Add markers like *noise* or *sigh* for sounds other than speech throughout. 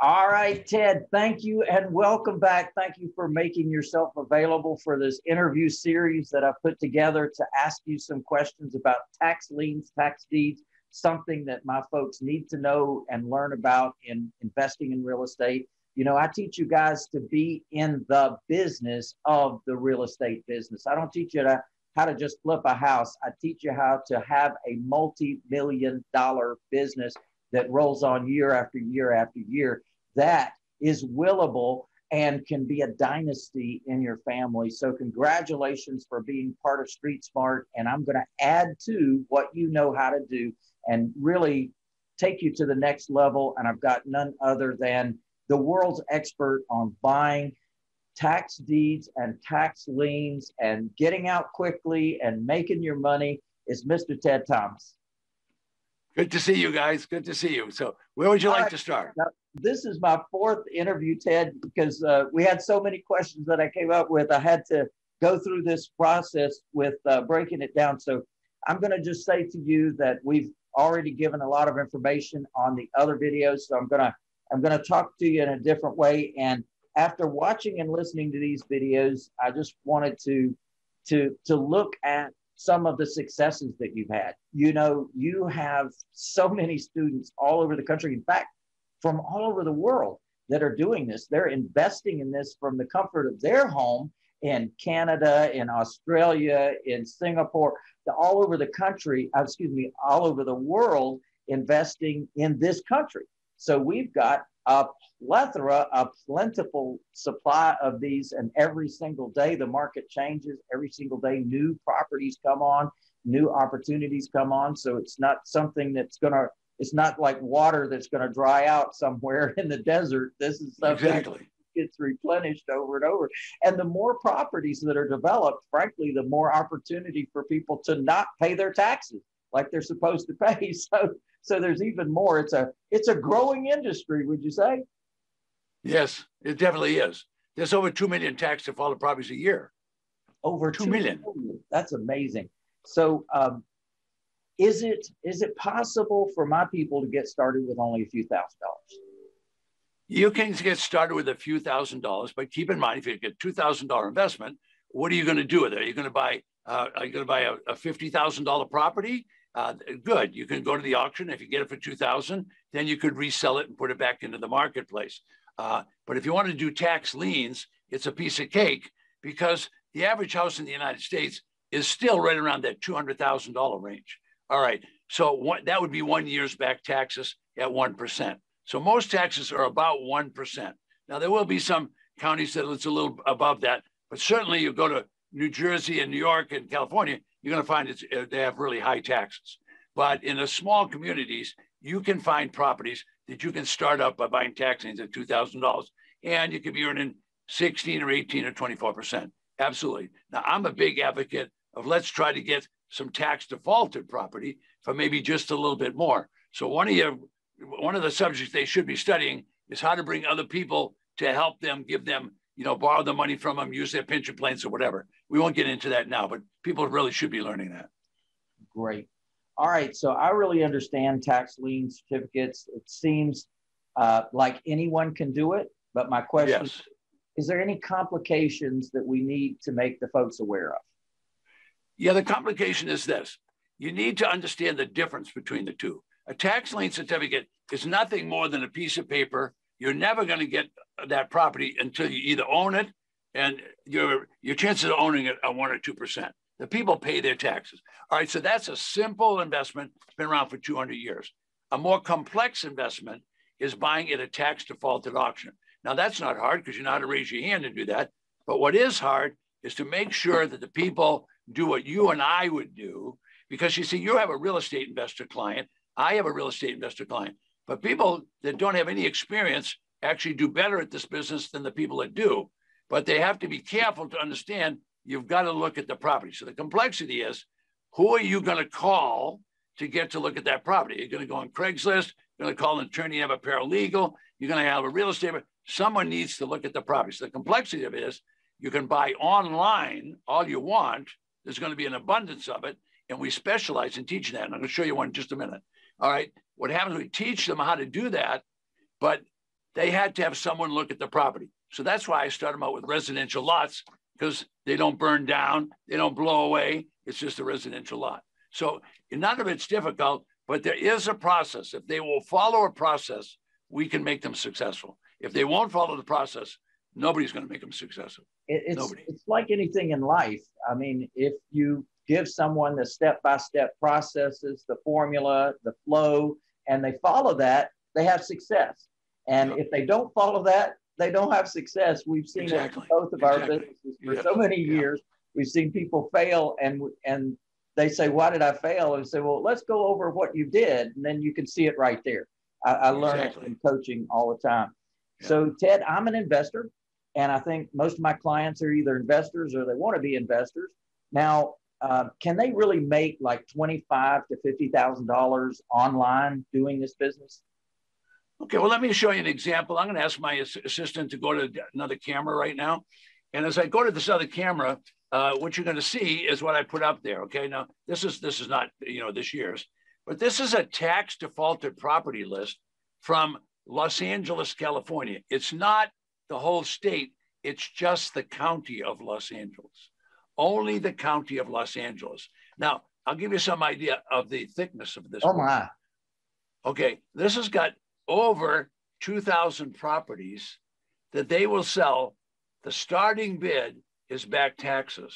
All right, Ted, thank you and welcome back. Thank you for making yourself available for this interview series that I've put together to ask you some questions about tax liens, tax deeds, something that my folks need to know and learn about in investing in real estate. You know, I teach you guys to be in the business of the real estate business. I don't teach you to, how to just flip a house. I teach you how to have a multi million dollar business that rolls on year after year after year that is willable and can be a dynasty in your family. So, congratulations for being part of Street Smart. And I'm going to add to what you know how to do and really take you to the next level. And I've got none other than the world's expert on buying tax deeds and tax liens and getting out quickly and making your money is Mr. Ted Thomas. Good to see you guys. Good to see you. So, where would you like to start? Now, this is my fourth interview, Ted, because uh, we had so many questions that I came up with. I had to go through this process with uh, breaking it down. So, I'm going to just say to you that we've already given a lot of information on the other videos. So, I'm going to I'm going to talk to you in a different way. And after watching and listening to these videos, I just wanted to to to look at some of the successes that you've had. You know, you have so many students all over the country, in fact, from all over the world that are doing this. They're investing in this from the comfort of their home in Canada, in Australia, in Singapore, all over the country, uh, excuse me, all over the world, investing in this country. So we've got a plethora, a plentiful supply of these, and every single day the market changes. Every single day, new properties come on, new opportunities come on. So it's not something that's going to. It's not like water that's going to dry out somewhere *laughs* in the desert. This is something exactly. that gets replenished over and over. And the more properties that are developed, frankly, the more opportunity for people to not pay their taxes like they're supposed to pay. *laughs* So so there's even more. It's a it's a growing industry, would you say? Yes, it definitely is. There's over two million tax defaulted properties a year. Over two, two million. million. That's amazing. So, um, is it is it possible for my people to get started with only a few thousand dollars? You can get started with a few thousand dollars, but keep in mind if you get two thousand dollar investment, what are you going to do with it? Are you going to buy? Uh, are you going to buy a, a fifty thousand dollar property? Uh, good. You can go to the auction. If you get it for 2000 then you could resell it and put it back into the marketplace. Uh, but if you want to do tax liens, it's a piece of cake because the average house in the United States is still right around that $200,000 range. All right. So one, that would be one year's back taxes at 1%. So most taxes are about 1%. Now, there will be some counties that it's a little above that, but certainly you go to New Jersey and New York and California, you're going to find it's, uh, they have really high taxes. But in the small communities, you can find properties that you can start up by buying tax liens at $2,000 and you could be earning 16 or 18 or 24%. Absolutely. Now, I'm a big advocate of let's try to get some tax defaulted property for maybe just a little bit more. So one of your, one of the subjects they should be studying is how to bring other people to help them, give them, you know, borrow the money from them, use their pension plans or whatever we won't get into that now, but people really should be learning that. Great. All right. So I really understand tax lien certificates. It seems uh, like anyone can do it. But my question yes. is there any complications that we need to make the folks aware of? Yeah, the complication is this you need to understand the difference between the two. A tax lien certificate is nothing more than a piece of paper. You're never going to get that property until you either own it and your your chances of owning it are one or two percent. The people pay their taxes. All right, so that's a simple investment. It's been around for 200 years. A more complex investment is buying at a tax defaulted auction. Now that's not hard because you know how to raise your hand and do that. But what is hard is to make sure that the people do what you and I would do. Because you see, you have a real estate investor client. I have a real estate investor client. But people that don't have any experience actually do better at this business than the people that do but they have to be careful to understand you've got to look at the property. So the complexity is who are you going to call to get to look at that property? You're going to go on Craigslist, you're going to call an attorney, you have a paralegal, you're going to have a real estate. Someone needs to look at the property. So the complexity of it is you can buy online all you want. There's going to be an abundance of it. And we specialize in teaching that. And I'm going to show you one in just a minute. All right. What happens, we teach them how to do that, but they had to have someone look at the property. So that's why I started them out with residential lots because they don't burn down, they don't blow away. It's just a residential lot. So none of it's difficult, but there is a process. If they will follow a process, we can make them successful. If they won't follow the process, nobody's going to make them successful. It's, Nobody. it's like anything in life. I mean, if you give someone the step by step processes, the formula, the flow, and they follow that, they have success. And if they don't follow that, they don't have success. We've seen exactly. it in both of exactly. our businesses for yeah. so many years. We've seen people fail and and they say, Why did I fail? And say, Well, let's go over what you did, and then you can see it right there. I, I learn exactly. it from coaching all the time. So, Ted, I'm an investor, and I think most of my clients are either investors or they want to be investors. Now, uh, can they really make like twenty-five to fifty thousand dollars online doing this business? Okay, well, let me show you an example. I'm going to ask my assistant to go to another camera right now. And as I go to this other camera, uh, what you're going to see is what I put up there. Okay, now this is this is not you know this year's, but this is a tax defaulted property list from Los Angeles, California. It's not the whole state. It's just the county of Los Angeles, only the county of Los Angeles. Now I'll give you some idea of the thickness of this. Oh my. Okay, this has got over 2,000 properties that they will sell. The starting bid is back taxes.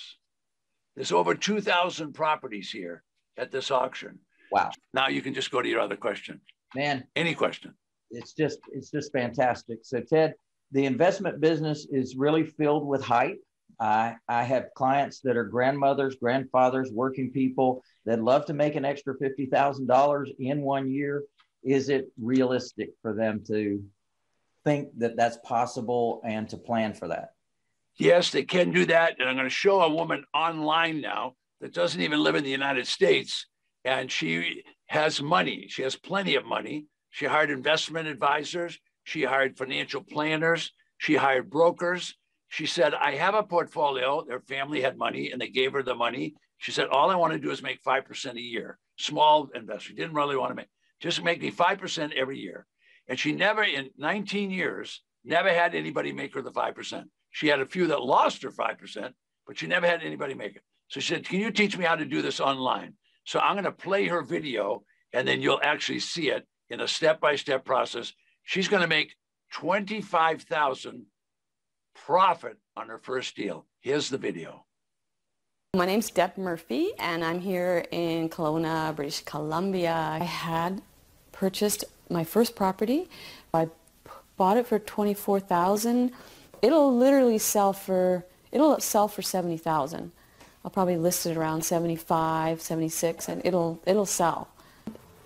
There's over 2,000 properties here at this auction. Wow. Now you can just go to your other question. Man. Any question. It's just it's just fantastic. So Ted, the investment business is really filled with hype. I, I have clients that are grandmothers, grandfathers, working people that love to make an extra $50,000 in one year is it realistic for them to think that that's possible and to plan for that? Yes, they can do that. And I'm going to show a woman online now that doesn't even live in the United States. And she has money. She has plenty of money. She hired investment advisors. She hired financial planners. She hired brokers. She said, I have a portfolio. Their family had money and they gave her the money. She said, All I want to do is make 5% a year. Small investor. Didn't really want to make just make me 5% every year. And she never, in 19 years, never had anybody make her the 5%. She had a few that lost her 5%, but she never had anybody make it. So she said, Can you teach me how to do this online? So I'm going to play her video and then you'll actually see it in a step by step process. She's going to make 25,000 profit on her first deal. Here's the video. My name's Deb Murphy and I'm here in Kelowna, British Columbia. I had purchased my first property. I bought it for 24,000. It'll literally sell for it'll sell for 70,000. I'll probably list it around 75, 76 and it'll it'll sell.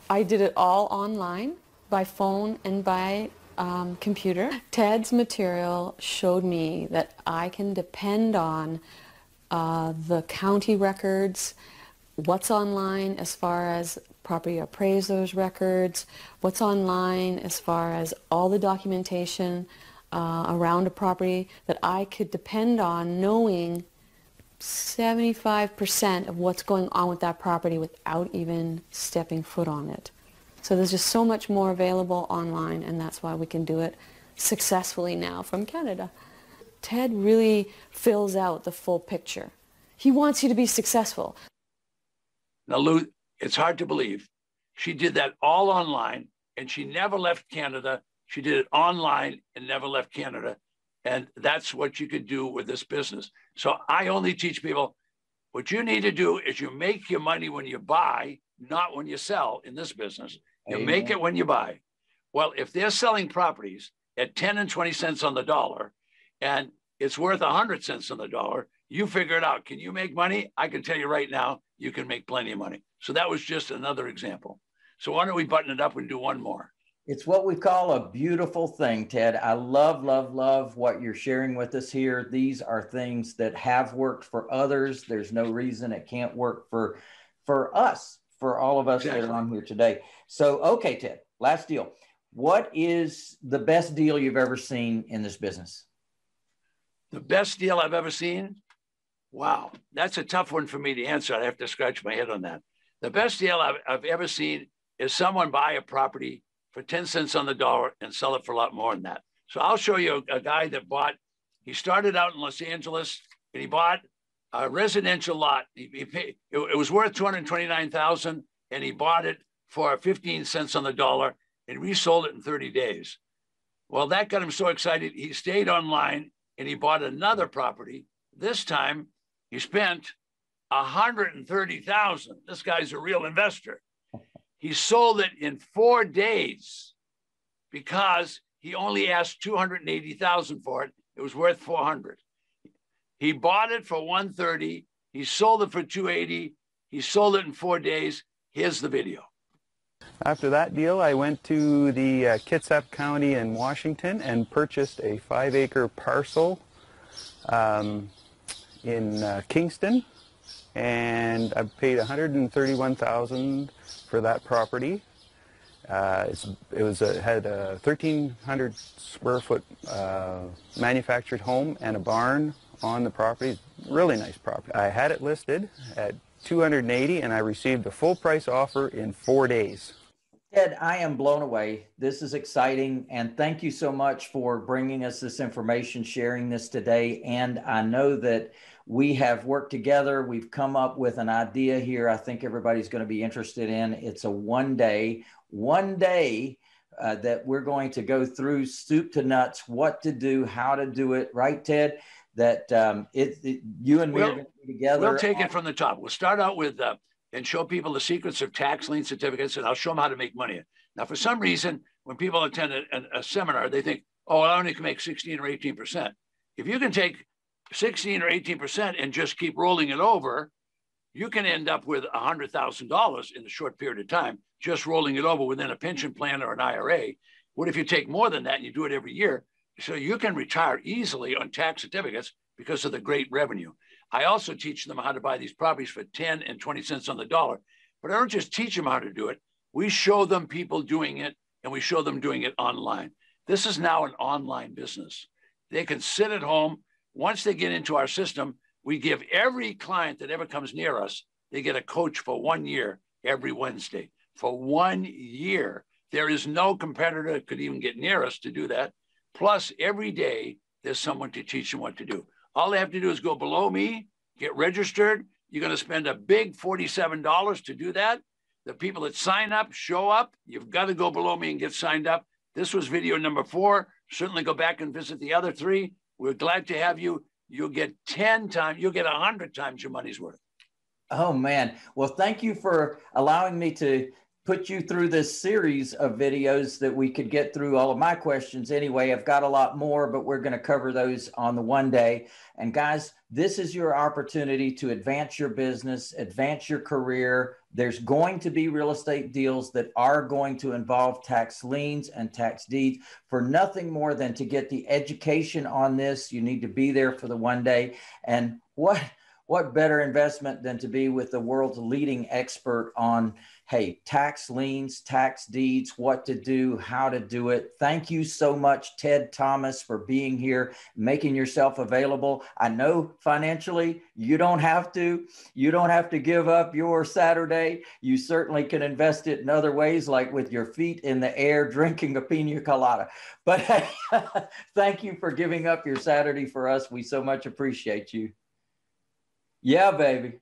I did it all online by phone and by um, computer. Ted's material showed me that I can depend on uh, the county records, what's online as far as property appraisers records, what's online as far as all the documentation uh, around a property that I could depend on knowing 75% of what's going on with that property without even stepping foot on it. So there's just so much more available online and that's why we can do it successfully now from Canada. Ted really fills out the full picture. He wants you to be successful. Now, Lou, it's hard to believe. She did that all online and she never left Canada. She did it online and never left Canada. And that's what you could do with this business. So I only teach people what you need to do is you make your money when you buy, not when you sell in this business. You Amen. make it when you buy. Well, if they're selling properties at 10 and 20 cents on the dollar and it's worth 100 cents on the dollar, you figure it out. Can you make money? I can tell you right now, you can make plenty of money. So that was just another example. So why don't we button it up and do one more? It's what we call a beautiful thing, Ted. I love, love, love what you're sharing with us here. These are things that have worked for others. There's no reason it can't work for for us, for all of us exactly. that are on here today. So, okay, Ted, last deal. What is the best deal you've ever seen in this business? The best deal I've ever seen? Wow, that's a tough one for me to answer. I have to scratch my head on that. The best deal I've, I've ever seen is someone buy a property for 10 cents on the dollar and sell it for a lot more than that. So I'll show you a, a guy that bought, he started out in Los Angeles and he bought a residential lot. He, he paid, it, it was worth 229,000 and he bought it for 15 cents on the dollar and resold it in 30 days. Well, that got him so excited. He stayed online and he bought another property. This time he spent 130,000. This guy's a real investor. He sold it in four days because he only asked 280,000 for it. It was worth 400. He bought it for 130. He sold it for 280. He sold it in four days. Here's the video. After that deal, I went to the uh, Kitsap County in Washington and purchased a five acre parcel um, in uh, Kingston and I paid 131,000 for that property. Uh, it was a, had a 1,300 square foot uh, manufactured home and a barn on the property. Really nice property. I had it listed at 280 and I received a full price offer in four days. Ted, I am blown away. This is exciting. And thank you so much for bringing us this information, sharing this today. And I know that we have worked together. We've come up with an idea here. I think everybody's going to be interested in. It's a one day, one day uh, that we're going to go through soup to nuts, what to do, how to do it. Right, Ted? That um, it, it, you and me we'll, are going to be together. We'll take on- it from the top. We'll start out with uh, and show people the secrets of tax lien certificates, and I'll show them how to make money. Now, for some reason, when people attend a, a, a seminar, they think, "Oh, I only can make 16 or 18 percent." If you can take 16 or 18% and just keep rolling it over, you can end up with $100,000 in a short period of time, just rolling it over within a pension plan or an IRA. What if you take more than that and you do it every year? So you can retire easily on tax certificates because of the great revenue. I also teach them how to buy these properties for 10 and 20 cents on the dollar. But I don't just teach them how to do it. We show them people doing it and we show them doing it online. This is now an online business. They can sit at home once they get into our system, we give every client that ever comes near us, they get a coach for one year every Wednesday. For one year. There is no competitor that could even get near us to do that. Plus, every day there's someone to teach them what to do. All they have to do is go below me, get registered. You're going to spend a big $47 to do that. The people that sign up show up. You've got to go below me and get signed up. This was video number four. Certainly go back and visit the other three. We're glad to have you. You'll get 10 times, you'll get 100 times your money's worth. Oh, man. Well, thank you for allowing me to put you through this series of videos that we could get through all of my questions anyway. I've got a lot more, but we're going to cover those on the one day. And guys, this is your opportunity to advance your business, advance your career. There's going to be real estate deals that are going to involve tax liens and tax deeds for nothing more than to get the education on this. You need to be there for the one day. And what what better investment than to be with the world's leading expert on hey, tax liens, tax deeds, what to do, how to do it. Thank you so much, Ted Thomas, for being here, making yourself available. I know financially you don't have to. You don't have to give up your Saturday. You certainly can invest it in other ways, like with your feet in the air, *laughs* drinking a pina colada. But *laughs* thank you for giving up your Saturday for us. We so much appreciate you. Yeah, baby.